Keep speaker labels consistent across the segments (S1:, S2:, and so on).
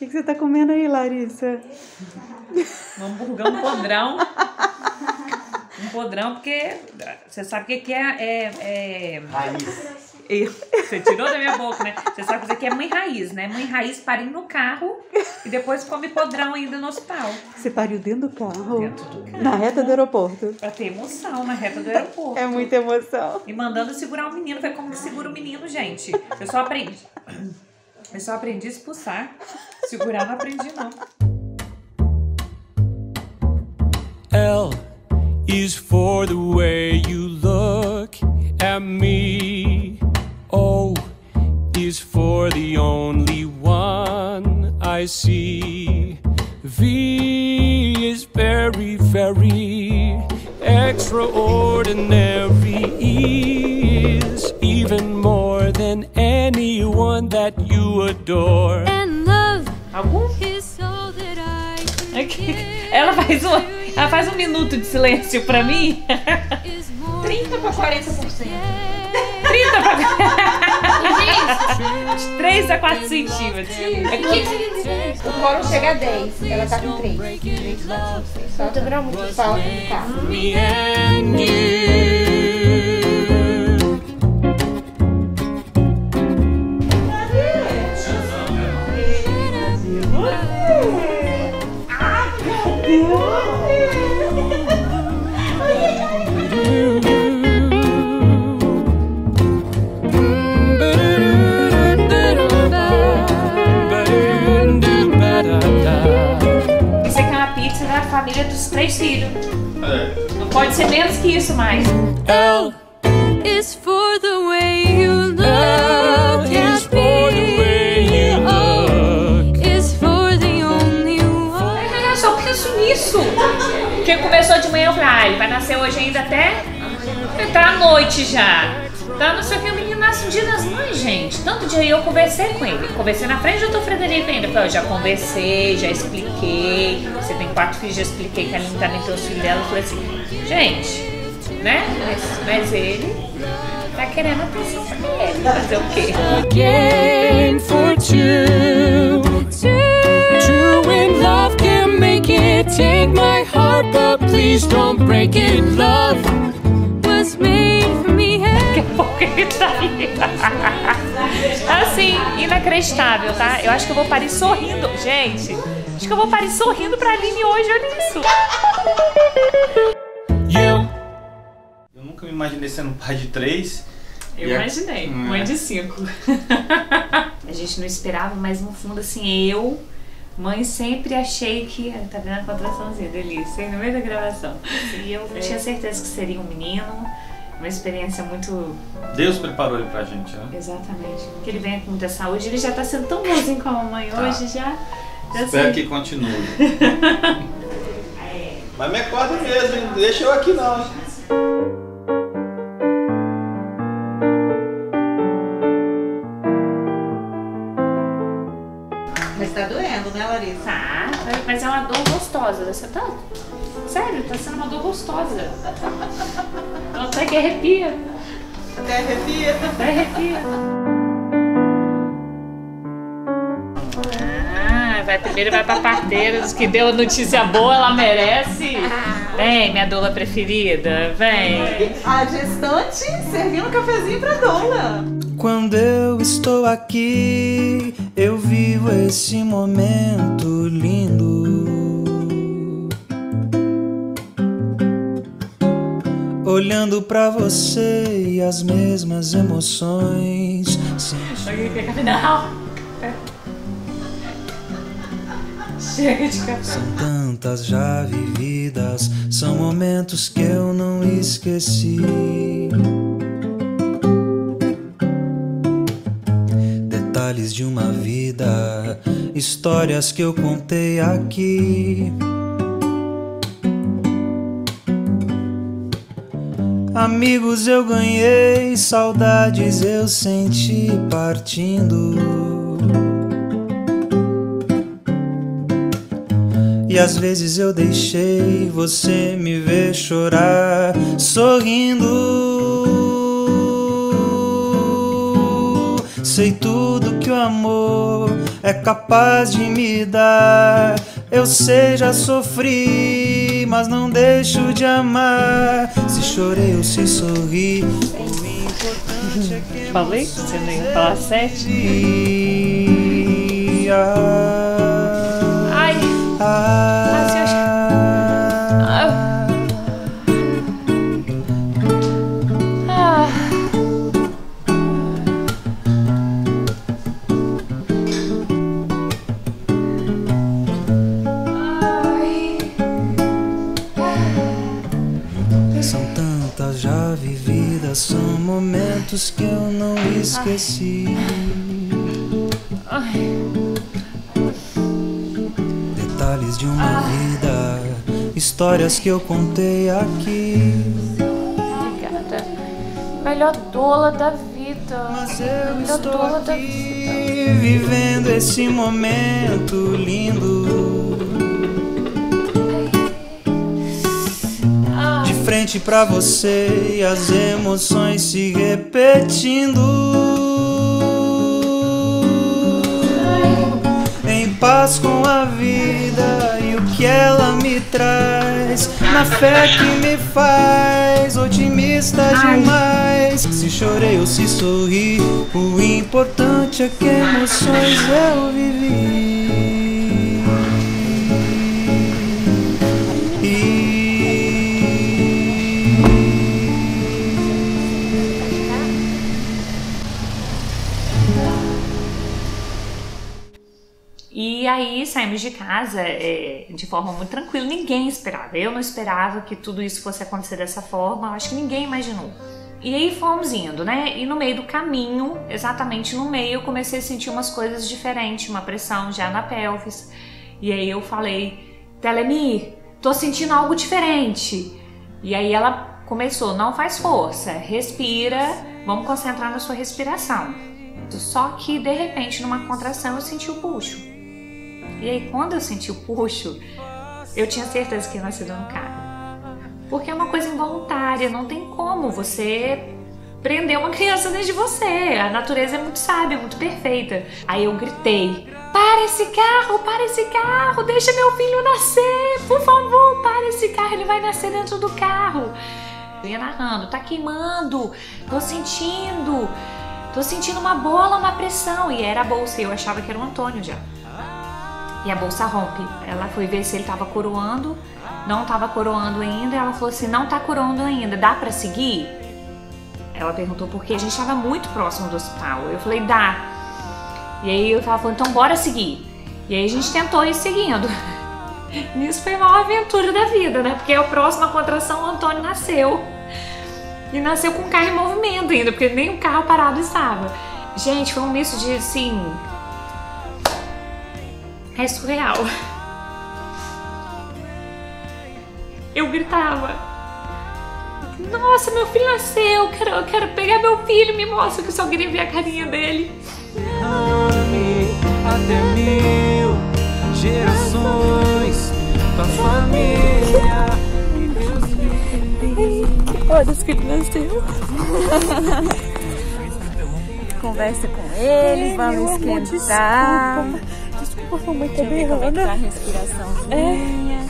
S1: que, que você tá comendo aí, Larissa?
S2: Um hamburgão podrão. Um podrão, porque você sabe o que, que é, é, é.
S3: Raiz.
S2: Você tirou da minha boca, né? Você sabe dizer que é mãe raiz, né? Mãe raiz parindo no carro e depois come podrão ainda no hospital.
S1: Você pariu dentro do carro?
S2: Dentro do carro.
S1: Na reta do aeroporto.
S2: Pra ter emoção na reta do aeroporto.
S1: É muita emoção.
S2: E mandando segurar o menino. Foi como que segura o menino, gente. Eu só aprendi. Eu só aprendi a expulsar. Segurar não aprendi, não.
S4: L is for the way you look at me. O is for the only one I see. V is very, very extraordinary. E is even more than anyone that you adore.
S2: Algum? Ela faz um, ela faz um minuto de silêncio pra mim.
S5: Is more
S6: 30 para 40%.
S2: 30 pra
S5: Gente,
S2: 3 a 4 centímetros.
S5: que dizer?
S6: O quórum chega a 10. Ela tá com 3. 3 Só
S5: Não demora muito.
S6: Só tá.
S4: Me and you.
S2: Que isso mais.
S4: L
S5: Is for the way you
S4: L
S5: look
S4: is
S5: at
S4: for the way
S5: me.
S4: you look.
S5: is for the only one.
S2: Eu só penso nisso. Porque começou de manhã, eu falei, ah, ele vai nascer hoje ainda até. Tá à noite já. Tá, não sei o que, o menino nasce um dia das mães, gente. Tanto dia eu conversei com ele. Conversei na frente do Frederico ainda. Falei, eu já conversei, já expliquei. Você tem quatro filhos, já expliquei que ela não tá nem pelos filhos dela. Eu falei assim, gente, né? Mas, mas ele tá querendo atenção pra ele. Fazer o quê?
S4: A game for two. True in love can make it. Take my heart, but please don't break it. Love
S5: Was made for me.
S2: Daqui a pouco ele tá aí. Assim, inacreditável, tá? Eu acho que eu vou parir sorrindo. Gente, acho que eu vou parir sorrindo pra Aline hoje, olha isso.
S3: Imaginei sendo pai de três.
S2: Eu
S3: E
S2: imaginei,
S3: Hum,
S2: mãe
S3: é.
S2: de cinco. A gente não esperava, mas no fundo, assim, eu, mãe, sempre achei que. Tá vendo a contraçãozinha, delícia, no meio da gravação. E eu tinha certeza que seria um menino, uma experiência muito
S3: Deus preparou ele pra gente, né?
S2: Exatamente. Que ele venha com muita saúde. Ele já tá sendo tão bonzinho com a mamãe
S3: Tá.
S2: hoje, já. já
S3: Espero
S2: sei.
S3: que continue. Mas me acorda mesmo, hein? Não deixa eu aqui não.
S2: Gostosa. Você tá. Sério, tá sendo uma dor gostosa. Até que arrepia.
S6: Até arrepia.
S2: Até arrepia. Ah, vai primeiro vai pra parteira, diz que deu a notícia boa, ela merece. Vem, minha doula preferida, vem.
S6: A gestante servindo um cafezinho pra doula.
S7: Quando eu estou aqui, eu vivo esse momento Olhando pra você e as mesmas emoções.
S2: Não. Chega de café.
S7: São tantas já vividas, são momentos que eu não esqueci. Detalhes de uma vida, histórias que eu contei aqui. Amigos eu ganhei, saudades eu senti partindo. E às vezes eu deixei você me ver chorar, sorrindo. Sei tudo que o amor é capaz de me dar. Eu sei, já sofri, mas não deixo de amar. Se chorei ou se sorri, o importante é que
S2: Falei? Você ia falar sete?
S7: Vividas, são momentos que eu não esqueci. Detalhes de uma vida, histórias que eu contei aqui.
S2: Obrigada. Melhor doula da vida.
S7: Mas eu
S2: Melhor
S7: estou
S2: vida.
S7: aqui vivendo esse momento lindo. Frente pra você e as emoções se repetindo. Em paz com a vida e o que ela me traz. Na fé que me faz otimista demais. Se chorei ou se sorri, o importante é que emoções eu vivi.
S2: Aí saímos de casa é, de forma muito tranquila. Ninguém esperava. Eu não esperava que tudo isso fosse acontecer dessa forma. Eu acho que ninguém imaginou. E aí fomos indo, né? E no meio do caminho, exatamente no meio, eu comecei a sentir umas coisas diferentes, uma pressão já na pelvis. E aí eu falei, Telemir, tô sentindo algo diferente. E aí ela começou, não faz força, respira, vamos concentrar na sua respiração. Só que de repente, numa contração, eu senti o puxo. E aí, quando eu senti o puxo, eu tinha certeza que ia nascer no carro. Porque é uma coisa involuntária, não tem como você prender uma criança dentro de você. A natureza é muito sábia, muito perfeita. Aí eu gritei: Para esse carro, para esse carro, deixa meu filho nascer, por favor, para esse carro, ele vai nascer dentro do carro. Eu ia narrando: Tá queimando, tô sentindo, tô sentindo uma bola, uma pressão. E era a bolsa, e eu achava que era o Antônio já. E a bolsa rompe. Ela foi ver se ele tava coroando, não tava coroando ainda. Ela falou assim: não tá coroando ainda, dá pra seguir? Ela perguntou porque a gente tava muito próximo do hospital. Eu falei: dá. E aí eu tava falando: então bora seguir. E aí a gente tentou ir seguindo. Nisso foi a maior aventura da vida, né? Porque a próxima contração o Antônio nasceu. E nasceu com o carro em movimento ainda, porque nem o carro parado estava. Gente, foi um misto de assim. É surreal. Eu gritava. Nossa, meu filho nasceu, eu quero, eu quero pegar meu filho, me mostra que eu só queria ver a carinha dele.
S8: Ame até mil gerações, tua família e Deus
S5: Olha, os que ele nasceu. Conversa com ele, vamos esquentar.
S1: Desculpa, mamãe, tá
S5: Deixa eu ver como é que tá a
S1: berrando.
S5: respiraçãozinha.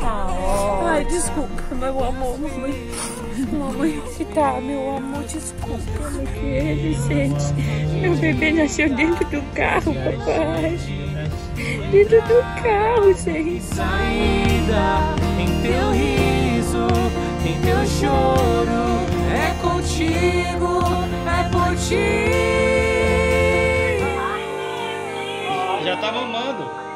S5: Tá ótimo.
S1: Ai, desculpa, meu amor, mamãe. Mamãe, que tá, meu amor, desculpa. Como que ele sente? Meu bebê nasceu dentro do carro, papai. Dentro do carro, gente.
S8: saída em teu riso, em teu choro. É contigo, é por ti.
S3: Já tá mamando.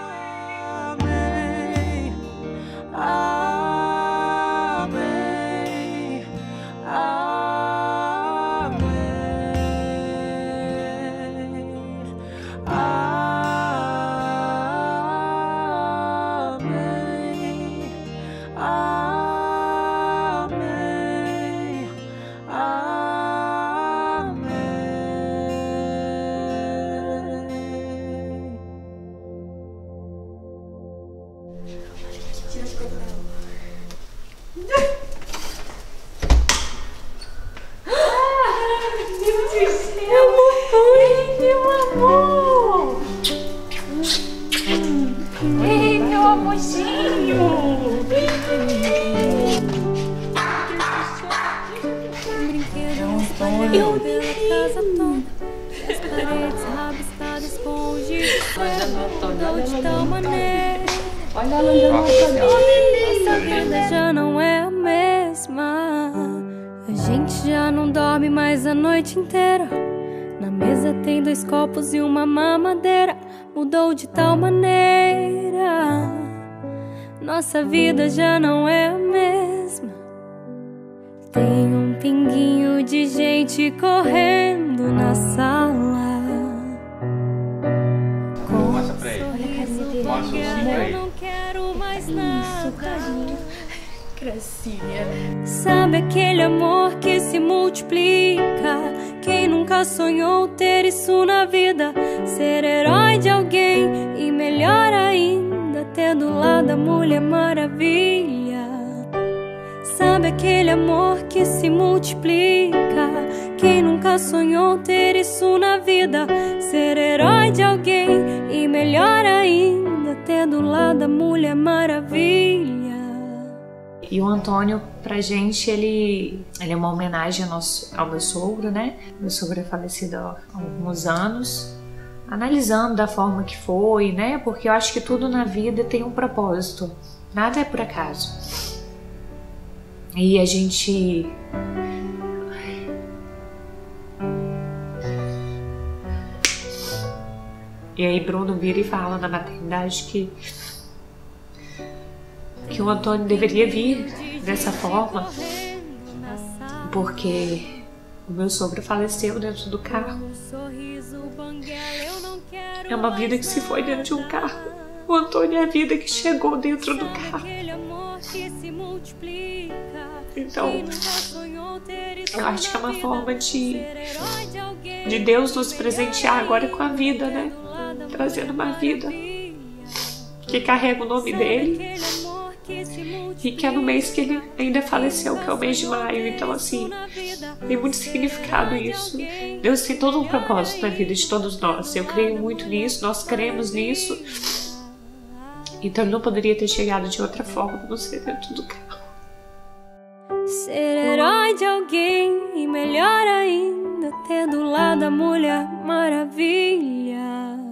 S1: Eu toda. As paredes rabiscadas com giz de tal maneira.
S6: Olha ela pra
S1: Nossa vida já não é a mesma. A gente já não dorme mais a noite inteira. Na mesa tem dois copos e uma mamadeira. Mudou de tal maneira. Nossa vida já não é a mesma. Um pinguinho de gente correndo na sala.
S3: Mostra pra ele. Mostra o
S1: Eu
S3: ele.
S1: não quero mais nada.
S2: Gracinha.
S1: Sabe aquele amor que se multiplica? Quem nunca sonhou ter isso na vida? Ser herói de alguém e melhor ainda, ter do lado a Mulher Maravilha. Sabe aquele amor que se multiplica? Quem nunca sonhou ter isso na vida? Ser herói de alguém e melhor ainda, ter do lado a Mulher Maravilha.
S2: E o Antônio, pra gente, ele, ele é uma homenagem ao, nosso, ao meu sogro, né? Meu sogro é falecido há alguns anos. Analisando da forma que foi, né? Porque eu acho que tudo na vida tem um propósito. Nada é por acaso. E a gente. E aí Bruno vira e fala na maternidade que que o Antônio deveria vir dessa forma, porque o meu sogro faleceu dentro do carro. É uma vida que se foi dentro de um carro. O Antônio é a vida que chegou dentro do carro. Então, eu acho que é uma forma de, de Deus nos presentear agora com a vida, né? Trazendo uma vida que carrega o nome dele e que é no mês que ele ainda faleceu, que é o mês de maio. Então, assim, tem muito significado isso. Deus tem todo um propósito na vida de todos nós. Eu creio muito nisso, nós cremos nisso. Então não poderia ter chegado de outra forma, não ser dentro do carro.
S1: Ser herói de alguém e melhor ainda ter do lado a mulher maravilha.